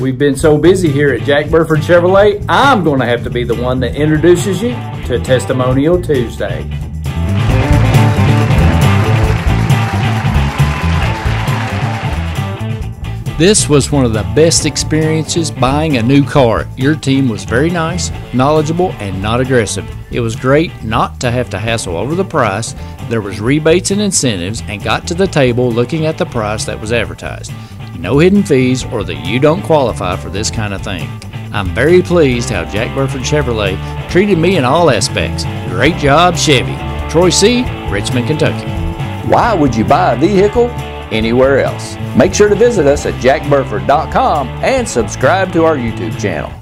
We've been so busy here at Jack Burford Chevrolet, I'm going to have to be the one that introduces you to Testimonial Tuesday. This was one of the best experiences buying a new car. Your team was very nice, knowledgeable, and not aggressive. It was great not to have to hassle over the price. There was rebates and incentives and got to the table looking at the price that was advertised. No hidden fees or that you don't qualify for this kind of thing. I'm very pleased how Jack Burford Chevrolet treated me in all aspects. Great job, Chevy. Troy C., Richmond, Kentucky. Why would you buy a vehicle anywhere else? Make sure to visit us at jackburford.com and subscribe to our YouTube channel.